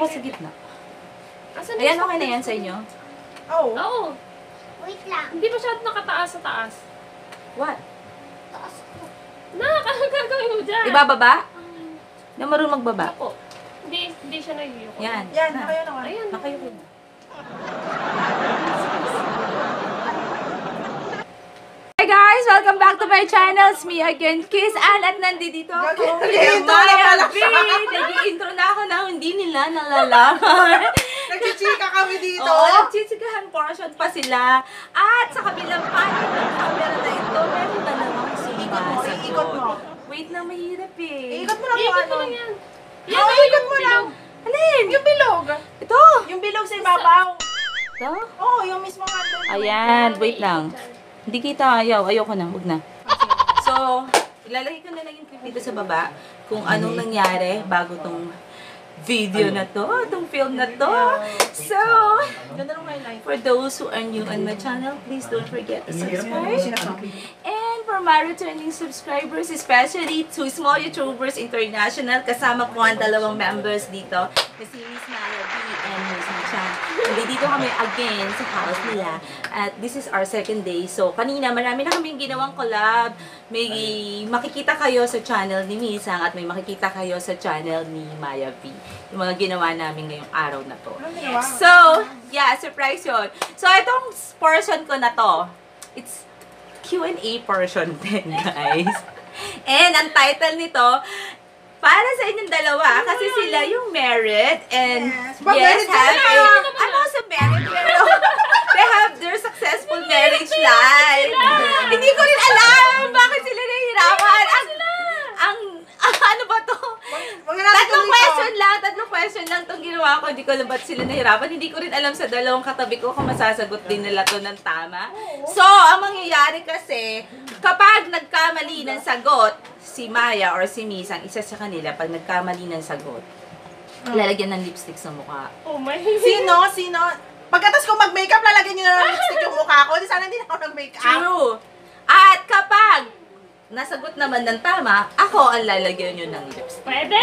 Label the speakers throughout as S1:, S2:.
S1: Ako sa
S2: gitna.
S3: Asan
S2: Ayan, okay na yan sa inyo?
S1: Oo.
S3: Oo.
S4: Wait lang.
S3: Hindi masyado nakataas sa taas.
S2: What?
S4: Taas ko.
S3: Ano gagawin mo dyan?
S2: Ibababa? Na marunong magbaba?
S3: Ako. Hindi, hindi siya nagiyuko.
S2: Yan.
S1: Yan,
S2: Na.
S1: kayo naman.
S3: Ayun.
S2: Nakayo ko na. Guys! Welcome back to my channel. It's me again, Kiss Ann. At nandito ako.
S1: Na
S2: Maya
S1: pala
S2: B.
S1: siya.
S2: Nag-i-intro na ako na hindi nila nalalaman.
S1: Nagchichika kami dito.
S2: Oo, nagchichikahan portion pa sila. At sa kabilang panig ng camera na ito, meron dalawang
S1: Ikot mo, iikot mo.
S2: Wait na, mahirap eh.
S1: Ikot mo lang yung
S3: Ikot
S1: ano.
S3: mo lang yan.
S1: Oo, ikot mo lang.
S2: Alin?
S1: Yung bilog.
S2: Ito.
S1: Yung bilog sa ibabaw.
S2: Ito?
S1: Oo, yung mismo nga.
S2: Ayan, wait lang. Hindi kita ayaw. Ayoko na, wag na. So, ilalagay ko na lang yung clip dito sa baba kung anong nangyari bago tong video na to, tong film na to. So, for those who are new on my channel, please don't forget to subscribe. And for my returning subscribers, especially to small YouTubers International, kasama ko ang dalawang members dito, na si Miss Maya Chan. Nandito kami again sa house nila. At this is our second day. So, kanina marami na kaming ginawang collab. May makikita kayo sa channel ni Misang at may makikita kayo sa channel ni Maya B. Yung mga ginawa namin ngayong araw na to. So, yeah, surprise yun. So, itong portion ko na to, it's Q&A portion din, guys. And ang title nito, para sa inyong dalawa, kasi sila yung married and
S1: Yes.
S2: Yes, have a, I'm also married, pero they have their successful marriage life. Hindi ko rin alam bakit sila nahihirapan. Ang, ang, ano ba to? Tatlong question lang, tatlong question lang itong ginawa ko. Hindi ko alam ba't sila nahirapan. Hindi ko rin alam sa dalawang katabi ko kung masasagot din nila to ng tama. So, ang mangyayari kasi, kapag nagkamali ng sagot, si Maya or si Miss, ang isa sa kanila, pag nagkamali ng sagot, lalagyan ng lipstick sa mukha.
S3: Oh my.
S1: Sino? Sino? Pagkatas ko mag-makeup, lalagyan nyo na ng lipstick yung mukha ko. Di sana hindi na ako nag-makeup.
S2: True. At kapag nasagot naman ng tama, ako ang lalagyan nyo ng lipstick.
S3: Pwede!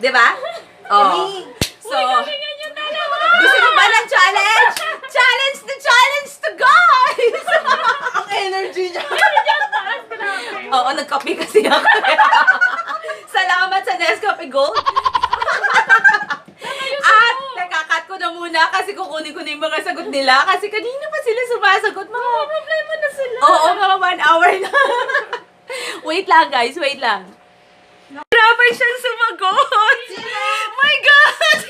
S2: Di ba? Oh. So,
S3: Galingan yung dalawa!
S2: Gusto niyo ba ng challenge? Challenge the challenge to guys!
S1: ang energy niya.
S2: Oo, nagkape kasi ako. Salamat sa Nescafe Gold. At nakakat ko na muna kasi kukunin ko na yung mga sagot nila kasi kanina pa sila sumasagot. Mga
S3: Problema na sila.
S2: Oo, mga one hour na. wait lang guys, wait lang. Grabe siyang sumagot! My God!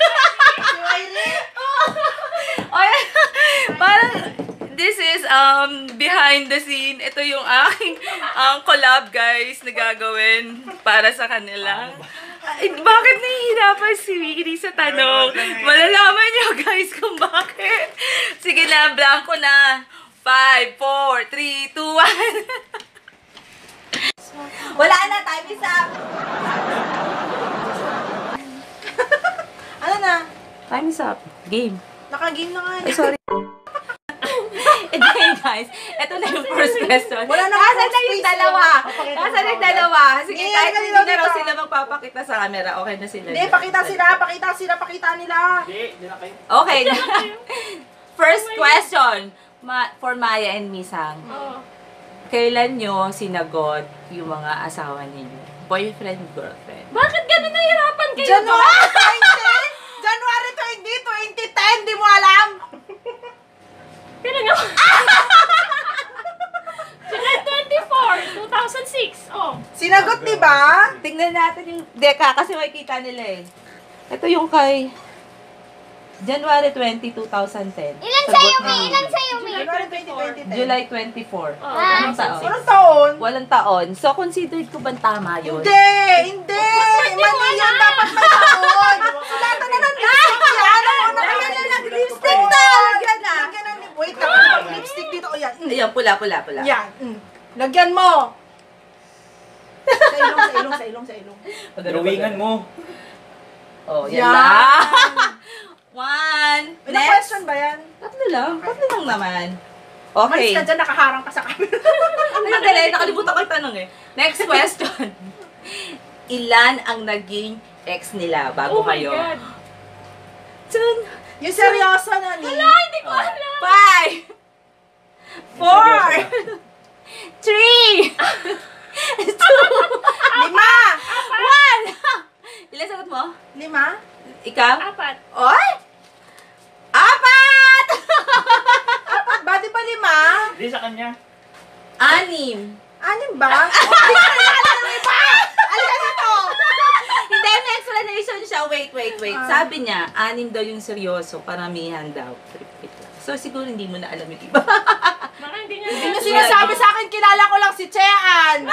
S2: Ay, parang, this is um behind the scene. Ito yung aking um, collab, guys, na gagawin para sa kanila. Ay, bakit nahihirapan si Wiri sa tanong? Malalaman niyo, guys, kung bakit. Sige na, blanco na. 5, 4, 3, 2, 1. Wala na, time is up.
S1: Ano na?
S2: Time is up. Game.
S1: Naka-game na nga.
S2: Ay, sorry. Again, guys, ito na yung first question.
S1: Wala na
S2: Nasaan na yung dalawa? Nasaan
S1: mo
S2: yung dalawa? Sige,
S1: Hindi,
S2: kahit hindi na raw sila magpapakita sa camera, okay na sila.
S1: Hindi, pakita sila, pakita sila, pakita nila.
S2: Okay na. First question ma- for Maya and Misang.
S3: Oo.
S2: Kailan nyo sinagot yung mga asawa ninyo? Boyfriend, girlfriend?
S3: Bakit ganun nahirapan kayo?
S1: January 20? January 20, 2010, di mo alam?
S3: Pero nga. July 24, 2006. Oh.
S1: Sinagot, di ba?
S2: Tingnan natin yung deka kasi makikita nila eh. Ito yung kay January 20, 2010.
S4: Ilan
S2: Sagot
S4: sa'yo,
S2: ni
S4: May? Ilan sa'yo, May?
S1: January 20, 2010.
S2: July 24.
S3: Oh,
S4: Ah.
S2: Anong taon?
S1: Anong taon?
S2: Walang taon. So, considered ko bang tama yun?
S1: Hindi! Hindi! Mali yan dapat may taon! Na ng lipstick yan! Ano na
S2: Lagyan
S1: yan?
S2: na ng lipstick to! Lagyan na!
S1: Lagyan na ng- Wait lang, lipstick dito. O yan. Mm.
S2: Ayan, pula, pula, pula.
S1: Yan. mm. Lagyan mo! sa ilong, sa ilong, sa ilong, sa ilong.
S5: Drawingan mo.
S2: Oh, yan
S1: Yan.
S2: lang. One.
S1: Ilang
S2: Next.
S1: question ba yan?
S2: Tatlo lang. Tatlo lang naman.
S1: Malis
S2: Okay.
S1: ka dyan, nakaharang ka sa camera.
S2: Yung dali? Nakalimutan ko yung tanong eh. Next question. Ilan ang naging ex nila bago
S3: Oh my
S2: kayo.
S3: God.
S2: Tun,
S1: Yung seryoso na ni.
S3: Hindi ko alam.
S2: five, four, three, two,
S1: Lima!
S2: one. Ilan sagot mo?
S1: Lima?
S2: Ikaw?
S3: Apat.
S2: Oy! Apat!
S1: Ba, di ba lima?
S5: Hindi sa kanya.
S2: Anim.
S1: Anim ba?
S2: Hindi, may explanation siya. Wait, wait, wait.
S1: Ah.
S2: Sabi niya, anim daw yung seryoso, paramihan daw. So, siguro hindi mo na alam yung iba.
S3: Baka hindi niya
S1: sinasabi sa akin, kilala ko lang si Chean.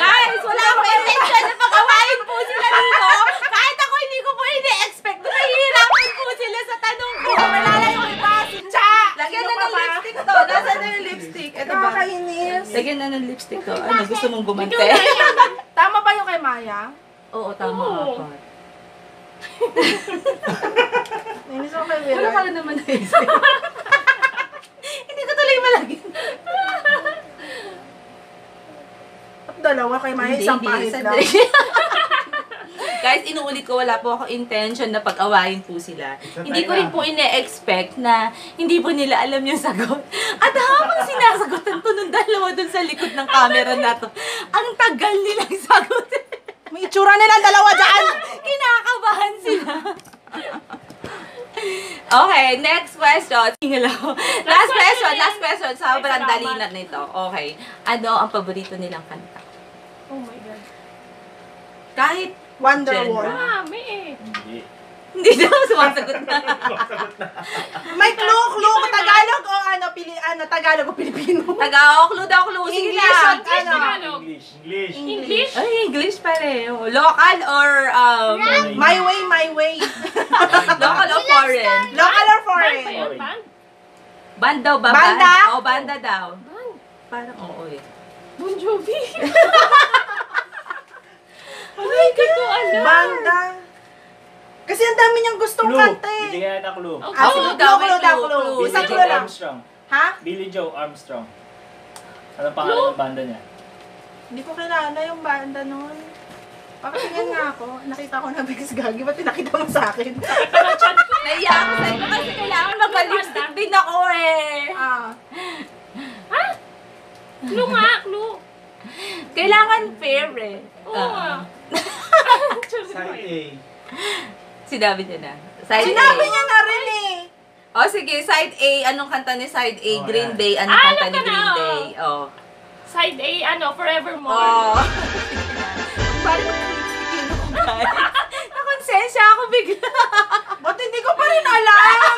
S2: Guys, wala akong intention na pag-awain po sila dito. Kahit ako hindi ko po ini-expect. Nahihirapan po sila sa tanong ko.
S1: Kilala yung iba, si Cha.
S2: Lagyan na ng lipstick to. Nasaan na yung lipstick? Ito ba?
S1: Nakakainis.
S2: Lagyan na ng lipstick ko. Ano, gusto mong gumante?
S1: Tama ba yung kay Maya?
S2: Oo, tama
S3: Oo.
S1: Nainis ako kay
S2: Wala ka
S1: Willard.
S2: na naman naisip. Hindi ko tuloy malagyan.
S1: At dalawa kay Maya,
S2: Hindi,
S1: isang
S2: hindi,
S1: pahit lang.
S2: sandali. Guys, inuulit ko, wala po ako intention na pag-awayin po sila. hindi ko rin po ine-expect na hindi po nila alam yung sagot. At habang sinasagutan to nung dalawa dun sa likod ng camera na to, ang tagal nilang sagutin.
S1: May itsura nilang dalawa dyan.
S2: Kinakabahan sila. okay, next question. Tingnan lang. Last question, last question. Sobrang dali na nito. Okay. Ano ang paborito nilang kanta?
S3: Oh my God.
S2: Kahit
S1: Wonderwall.
S3: Marami eh.
S5: Hindi.
S2: hindi daw sumasagot na.
S1: May clue, clue. Tagalog o ano, pili, ano, Tagalog o Pilipino.
S2: Taga, o, clue daw, clue. Sige
S1: English
S2: lang.
S1: at ano.
S3: Tagalog.
S5: English. English.
S3: English?
S2: Ay, English pareho. Local or, um,
S1: My way, my way.
S2: local or foreign?
S1: Local or
S3: Band ba
S1: foreign?
S3: yun? Band?
S2: Band daw ba?
S1: Banda?
S2: Band? O, banda daw.
S3: Band.
S2: Parang oo eh.
S3: Bon Jovi.
S2: Ay,
S3: Hindi ko alam.
S1: Banda. Kasi ang dami niyang gustong
S5: Clue.
S1: kanta eh.
S5: Bigyan natin clue.
S3: Okay.
S1: Ah,
S2: Oh,
S1: sige,
S2: daw,
S1: clue,
S2: may
S1: clue daw,
S2: clue,
S1: clue.
S2: clue.
S1: Isang
S5: Billy
S1: clue
S5: Joe
S1: lang.
S5: Armstrong.
S1: Ha?
S5: Billy Joe Armstrong. Anong pangalan ng banda niya?
S1: Hindi ko kilala yung banda nun. Papatingin nga ako. Nakita ko na Biggs Gagi. Ba't pinakita mo sa akin?
S3: Pero chat ko.
S2: Naiya ako sa inyo kasi kailangan mag-lipstick din ako eh.
S1: ah.
S3: Clue nga, clue.
S2: Kailangan fair eh.
S3: Oo
S2: Ah.
S3: nga.
S5: Side A.
S2: Sinabi niya na. Side
S1: Sinabi
S2: A.
S1: niya na rin eh.
S2: O sige, side A. Anong kanta ni side A?
S5: Oh,
S2: Green. Day. Anong
S3: Ah,
S2: kanta ni Green
S3: oh.
S2: Day? Oh.
S3: Side A, ano, Forevermore.
S2: Oh. Parang mag-lipstick yun ako, guys. Nakonsensya ako bigla.
S1: Ba't hindi ko pa rin alam?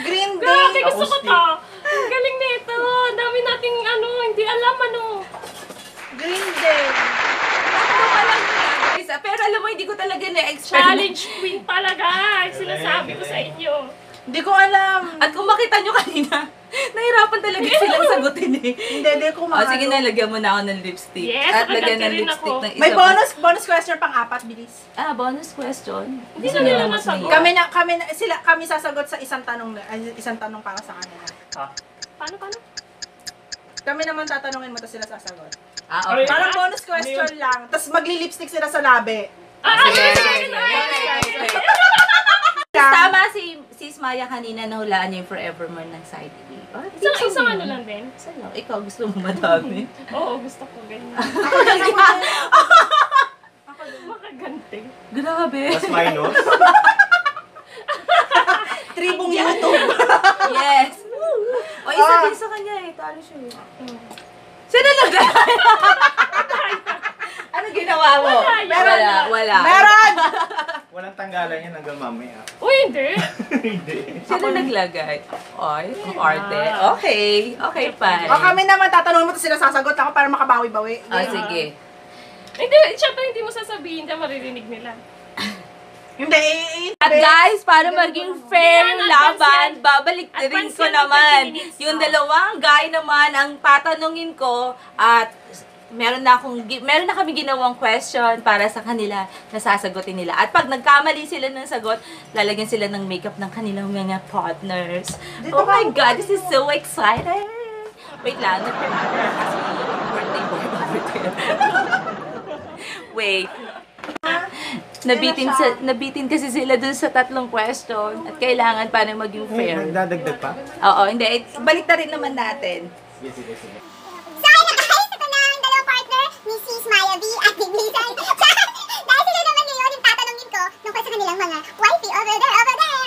S1: Green
S3: Grabe,
S1: Day.
S3: gusto ko to. Ang galing nito. Ang dami nating, ano, hindi alam, ano.
S1: Green Day.
S2: Yun, guys. Ah, Pero alam mo, hindi ko talaga na-expect.
S3: Challenge queen talaga. Sinasabi ko sa inyo.
S1: Hindi ko alam.
S2: At kung makita nyo kanina, nahirapan talaga silang sagutin eh.
S1: Hindi, hindi ko maano.
S2: sige na, lagyan mo na ako ng lipstick.
S3: Yes,
S2: At lagyan ng lipstick
S3: ako.
S2: ng isa
S1: May bonus bonus question pang apat, bilis.
S2: Ah, bonus question.
S3: Hindi na nila
S2: mas
S3: nasagot.
S2: mahirap?
S1: Kami na kami na, sila kami sasagot sa isang tanong isang tanong para sa kanila.
S5: Ah,
S3: Paano, paano?
S1: Kami naman tatanungin mo tapos sila sasagot.
S2: Ah, okay.
S1: Parang bonus question lang. Tapos magli-lipstick sila sa labi.
S3: Ah,
S2: Sige,
S3: sige,
S2: sige,
S3: sige.
S2: Tama si Sis Maya kanina nahulaan niya yung Forevermore ng side A. Oh,
S3: Isang, isang ano lang din.
S2: Isa lang. Ikaw gusto mo madami.
S3: Oo, gusto ko ganyan.
S1: Ako din.
S3: Makagante.
S2: Grabe.
S5: plus minus.
S1: Tribong YouTube.
S2: yes. O, isa
S1: Ah.
S2: din sa kanya eh. Talo siya eh. Sino naglagay? ano ginawa mo?
S3: Wala,
S2: wala.
S1: Meron!
S5: Walang tanggalan yan hanggang mamaya.
S3: Uy, hindi.
S5: Hindi.
S2: Sino naglagay? Ay, ang arte. Okay. Okay, fine.
S1: O kami naman tatanungin mo tapos sila sasagot ako para makabawi-bawi.
S2: Ah, sige.
S3: Hindi, syempre hindi mo sasabihin na maririnig nila.
S1: Hindi, eh, eh,
S2: At guys, para maging fair
S3: Yan,
S2: yung
S3: advance
S2: laban,
S3: yan.
S2: babalik na rin
S3: Advance
S2: ko
S3: yan,
S2: naman.
S3: 20 minutes.
S2: Yung dalawang guy naman ang tatanungin ko at meron na akong meron na kami ginawang question para sa kanila na sasagutin nila. At pag nagkamali sila ng sagot, lalagyan sila ng makeup ng kanilang mga partners.
S1: Dito
S2: oh my
S1: ako
S2: God, this is so exciting! Wait lang, nag-prepare kasi birthday Wait. Nabitin sa nabitin kasi sila dun sa tatlong question at kailangan paano maging fair.
S6: nagdadagdag pa?
S2: Oo, hindi. Balik na rin naman natin.
S6: Sige, sige, sige. Secondly là phần quái gì over there over there